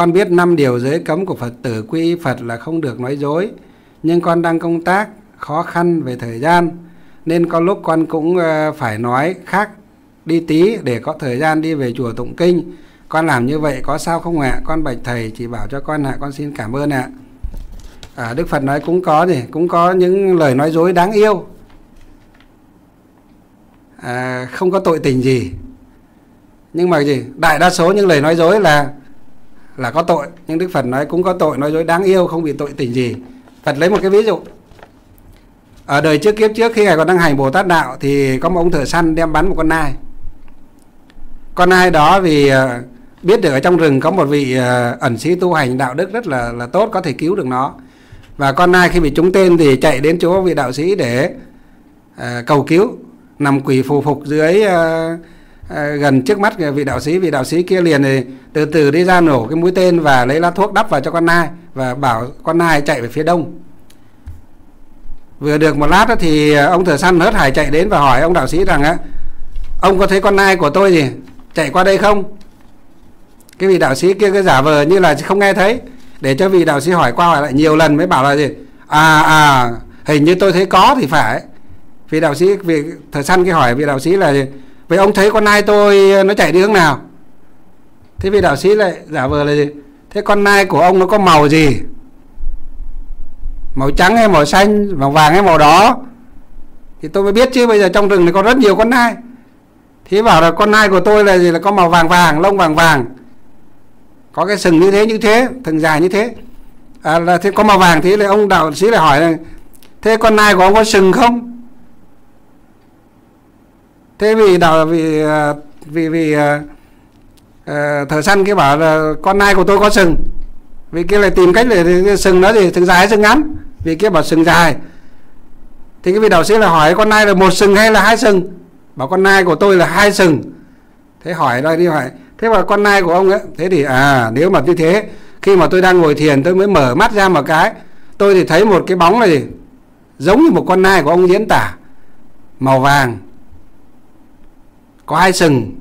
con biết năm điều giới cấm của Phật tử quy Phật là không được nói dối. Nhưng con đang công tác khó khăn về thời gian nên có lúc con cũng ờ, phải nói khác đi tí để có thời gian đi về chùa tụng kinh. Con làm như vậy có sao không ạ? Con bạch thầy chỉ bảo cho con ạ con xin cảm ơn ạ. À, đức phật nói cũng có gì? Cũng có những lời nói dối đáng yêu. À, không có tội tình gì. Nhưng mà gì? Đại đa số những lời nói dối là là có tội. Nhưng đức phật nói cũng có tội nói dối đáng yêu không bị tội tình gì. Phật lấy một cái ví dụ. Ở đời trước kiếp trước khi ngài còn đang hành bồ tát đạo thì có một ông thợ săn đem bắn một con nai. Con nai đó vì ờ, biết được ở trong rừng có một vị ờ, ẩn sĩ tu hành đạo đức rất là là tốt có thể cứu được nó. Và con nai khi bị trúng tên thì chạy đến chỗ vị đạo sĩ để uh, cầu cứu nằm quỳ phù phục dưới uh, Ờ, gần trước mắt vị đạo sĩ, vị đạo sĩ kia liền thì từ từ đi ra nổ cái mũi tên và lấy lá thuốc đắp vào cho con nai và bảo con nai chạy về phía đông. Vừa được một lát thì ông thợ săn hớt hải chạy đến và hỏi ông đạo sĩ rằng á, ông có thấy con nai của tôi gì? Chạy qua đây không? Cái vị đạo sĩ kia cứ giả vờ như là không nghe thấy, để cho vị đạo sĩ hỏi qua hỏi lại nhiều lần mới bảo là gì? À à hình như tôi thấy có thì phải. Vị đạo sĩ, vị thợ săn cái hỏi vị đạo sĩ là gì? Vậy ông thấy con nai tôi ờ, nó chạy đi hướng nào? Thế vị đạo sĩ lại giả vờ là gì? Thế con nai của ông nó có màu gì? Màu trắng hay màu xanh màu vàng hay màu đỏ? Thì tôi mới biết chứ bây giờ trong rừng này có rất nhiều con nai. Thế bảo là con nai của tôi là gì? Là có màu vàng vàng lông vàng vàng. Có cái sừng như thế như thế thừng dài như thế. À, là thế có màu vàng thế là ông đạo sĩ lại hỏi là thế con nai của ông có sừng không? Thế vì đạo à, vì vì vì uh, uh, thợ săn kia bảo là con nai của tôi có sừng. Vì kia lại tìm cách để sừng nó gì sừng dài hay sừng ngắn. Vì kia bảo sừng dài. Thì cái vị đạo sĩ là hỏi con nai là một sừng hay là hai sừng? Bảo con nai của tôi là hai sừng. Thế hỏi đây đi hỏi thế mà con nai của ông ấy? Thế thì à nếu mà như thế khi mà tôi đang ngồi thiền tôi mới mở mắt ra một cái tôi thì thấy một cái bóng này giống như một con nai của ông diễn tả màu vàng có hai sừng.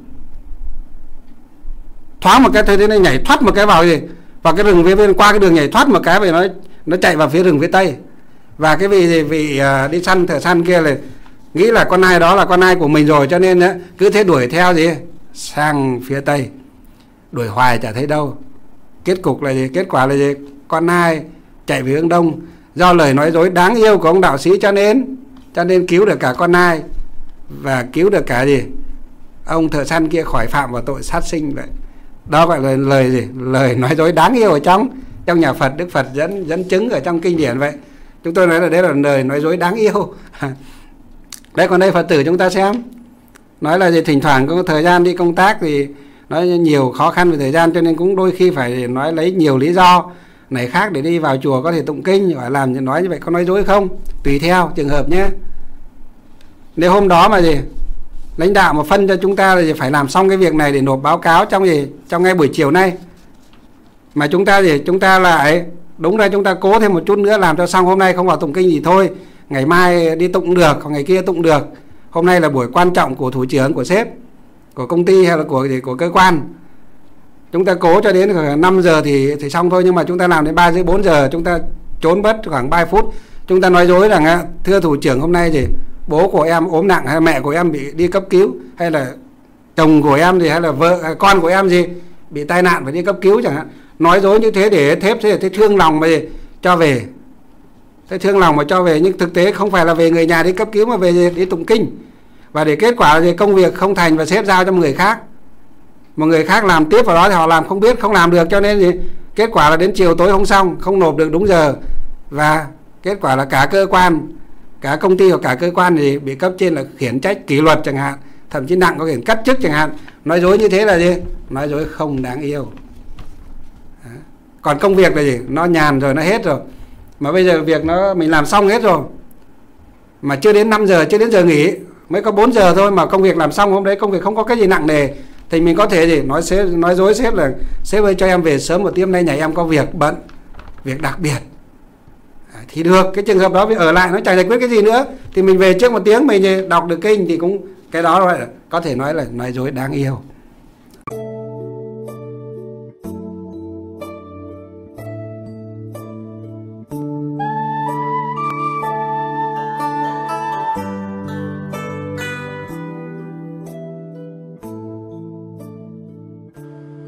Thoáng một cái thấy thế này nhảy thoát một cái vào gì? Vào cái rừng phía bên qua cái đường nhảy thoát một cái về nó nó chạy vào phía rừng phía tây. Và cái vị vị uh, đi săn thợ săn kia là nghĩ là con nai đó là con nai của mình rồi cho nên cứ thế đuổi theo gì? Sang phía tây. Đuổi hoài chả thấy đâu. Kết cục là gì? Kết quả là gì? Con nai chạy về hướng đông. Do lời nói dối đáng yêu của ông đạo sĩ cho nên cho nên cứu được cả con nai và cứu được cả gì? Ông thợ săn kia khỏi phạm vào tội sát sinh vậy. Đó gọi là lời gì? Lời nói dối đáng yêu ở trong trong nhà Phật, Đức Phật dẫn dẫn chứng ở trong kinh điển vậy. Chúng tôi nói là đấy là lời nói dối đáng yêu. Đấy, còn đây Phật tử chúng ta xem. Nói là gì? Thỉnh thoảng có thời gian đi công tác thì nói nhiều khó khăn về thời gian, cho nên cũng đôi khi phải nói lấy nhiều lý do này khác để đi vào chùa có thể tụng kinh hỏi làm nói như vậy có nói dối không? Tùy theo trường hợp nhé. Nếu hôm đó mà gì? Lãnh đạo mà phân cho chúng ta là phải làm xong cái việc này để nộp báo cáo trong gì? Trong ngay buổi chiều nay. Mà chúng ta gì chúng ta lại đúng ra chúng ta cố thêm một chút nữa làm cho xong. Hôm nay không vào tụng kinh gì thôi. Ngày mai đi tụng được, còn ngày kia tụng được. Hôm nay là buổi quan trọng của thủ trưởng, của sếp, của công ty hay là của của cơ quan. Chúng ta cố cho đến khoảng 5 giờ thì thì xong thôi. Nhưng mà chúng ta làm đến 3 rưỡi 4 giờ, chúng ta trốn bất khoảng 3 phút. Chúng ta nói dối rằng thưa thủ trưởng, hôm nay gì bố của em ốm nặng hay mẹ của em bị đi cấp cứu, hay là chồng của em gì hay là vợ, hay con của em gì, bị tai nạn phải đi cấp cứu chẳng hạn. Nói dối như thế để thép thế thế thương lòng mà gì? Cho về. Thế thương lòng mà cho về, nhưng thực tế không phải là về người nhà đi cấp cứu mà về đi tụng kinh. Và để kết quả thì công việc không thành và xếp giao cho một người khác. Một người khác làm tiếp vào đó thì họ làm không biết, không làm được, cho nên gì? Kết quả là đến chiều tối không xong không nộp được đúng giờ. Và kết quả là cả cơ quan cả công ty hoặc cả cơ quan thì bị cấp trên là khiển trách kỷ luật chẳng hạn, thậm chí nặng có thể cắt chức chẳng hạn. Nói dối như thế là gì? Nói dối không đáng yêu. Còn công việc là gì? Nó nhàn rồi, nó hết rồi. Mà bây giờ việc nó, mình làm xong hết rồi. Mà chưa đến 5 giờ, chưa đến giờ nghỉ, mới có 4 giờ thôi mà công việc làm xong hôm đấy công việc không có cái gì nặng nề, thì mình có thể gì? Nói sếp nói dối sếp là, sếp ơi, cho em về sớm một tiếng nay nhà em có việc bận, việc đặc biệt thì được, cái trường hợp đó vì ở lại, nó chẳng giải quyết cái gì nữa. Thì mình về trước một tiếng, mình đọc được kinh thì cũng, cái đó là, có thể nói là nói dối đáng yêu.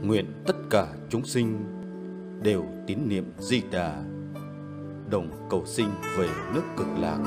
Nguyện tất cả chúng sinh đều tín niệm di đà đồng cầu sinh về nước cực lạc.